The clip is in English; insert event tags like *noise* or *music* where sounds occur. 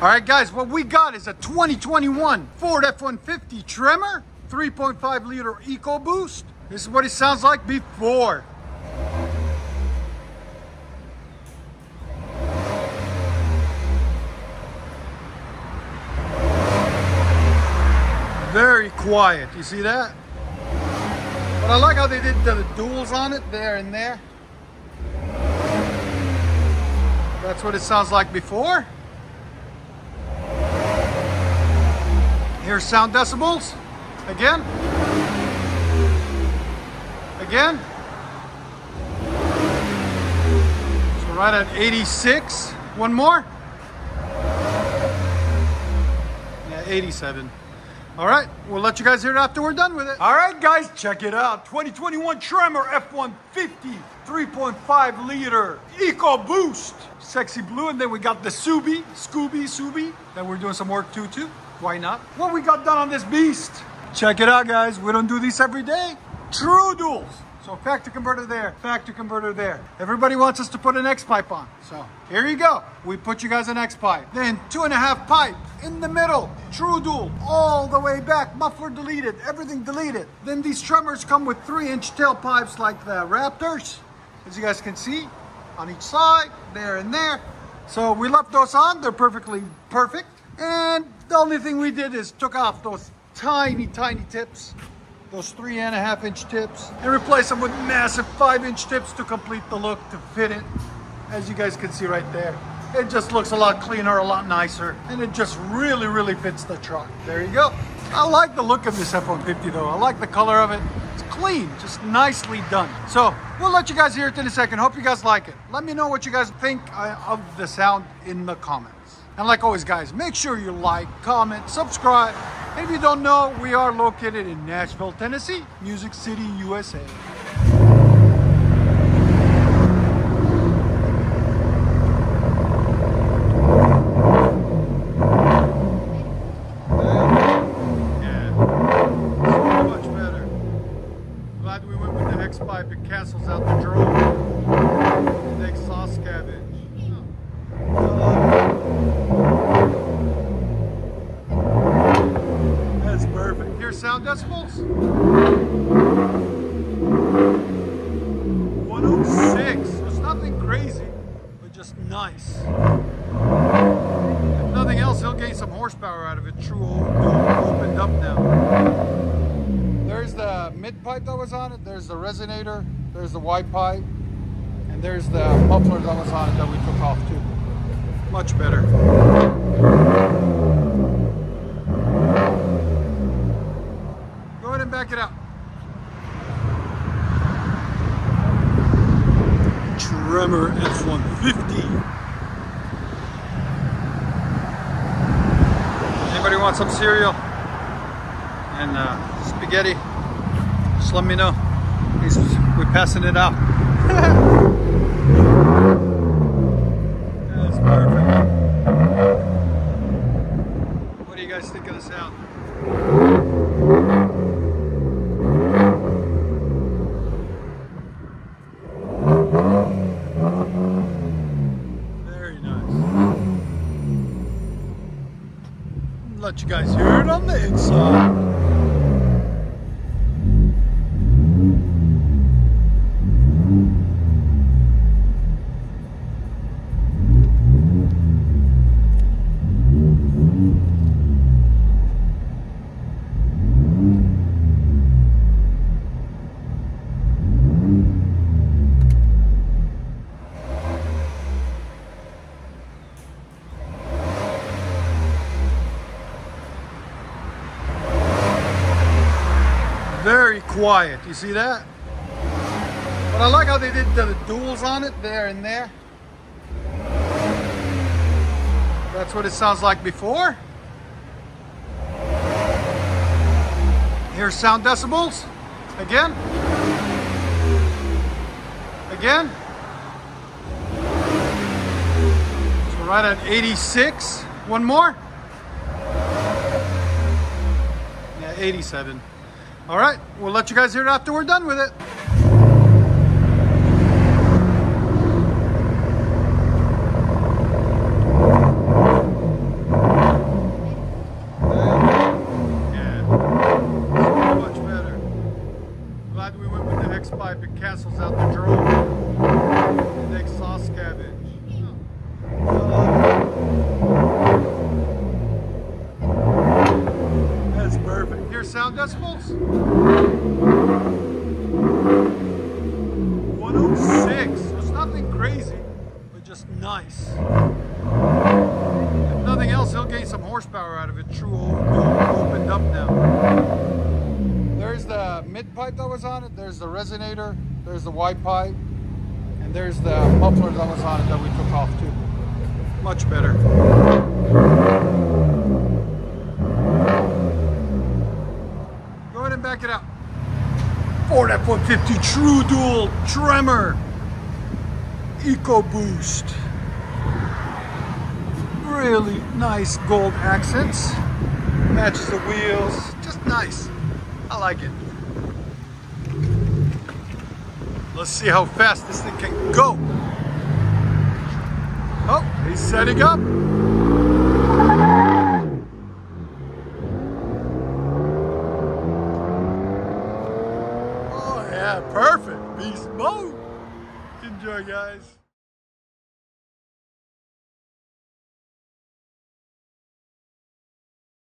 All right, guys, what we got is a 2021 Ford F-150 Tremor, 3.5 liter EcoBoost. This is what it sounds like before. Very quiet, you see that? But I like how they did the duals on it, there and there. That's what it sounds like before. Here's sound decibels. Again. Again. So right at 86. One more. Yeah, 87. All right, we'll let you guys hear it after we're done with it. All right, guys, check it out. 2021 Tremor F-150, 3.5 liter EcoBoost. Sexy blue, and then we got the Subi, Scooby, Subi, that we're doing some work to, too. Why not? What we got done on this beast? Check it out, guys. We don't do these every day. True duals. So factor converter there, factor converter there. Everybody wants us to put an X pipe on. So here you go. We put you guys an X pipe. Then two and a half pipe in the middle, true dual, all the way back, muffler deleted, everything deleted. Then these tremors come with three inch tailpipes like the Raptors, as you guys can see, on each side, there and there. So we left those on, they're perfectly perfect. And the only thing we did is took off those tiny, tiny tips those three and a half inch tips and replaced them with massive five inch tips to complete the look to fit it. As you guys can see right there it just looks a lot cleaner a lot nicer and it just really really fits the truck. There you go. I like the look of this f-150 though. I like the color of it. It's clean just nicely done. So we'll let you guys hear it in a second. Hope you guys like it. Let me know what you guys think uh, of the sound in the comments and like always, guys, make sure you like, comment, subscribe. And if you don't know, we are located in Nashville, Tennessee, Music City, USA. Yeah. So much better. Glad we went with the X pipe. It cancels out the drone. The exhaust cabbage. That's perfect. Here's sound decibels. 106. So it's nothing crazy, but just nice. If nothing else, he'll gain some horsepower out of it. True opened up now. There's the mid pipe that was on it. There's the resonator. There's the wide pipe. And there's the muffler that was on it that we took off too. Much better. Go ahead and back it up. Tremor F-150. Anybody want some cereal and uh, spaghetti? Just let me know. We're passing it out. *laughs* That's perfect. What do you guys think of the sound? Very nice. Let you guys hear it on the inside. Very quiet, you see that? But I like how they did the duals on it, there and there. That's what it sounds like before. Here's sound decibels. Again. Again. So right at 86. One more. Yeah, 87. All right, we'll let you guys hear it after we're done with it. Glad we went with the X pipe. It castles out the drone and the exhaust cabbage. Hear sound decibels? 106. So it's nothing crazy, but just nice. If nothing else, he'll gain some horsepower out of it. True old opened up now. There's the mid pipe that was on it. There's the resonator. There's the wide pipe. And there's the muffler that was on it that we took off too. Much better. Ford F-150 True Dual Tremor EcoBoost. Really nice gold accents. Matches the wheels. Just nice. I like it. Let's see how fast this thing can go. Oh, he's setting up. Oh yeah, perfect. Beast mode. Enjoy guys.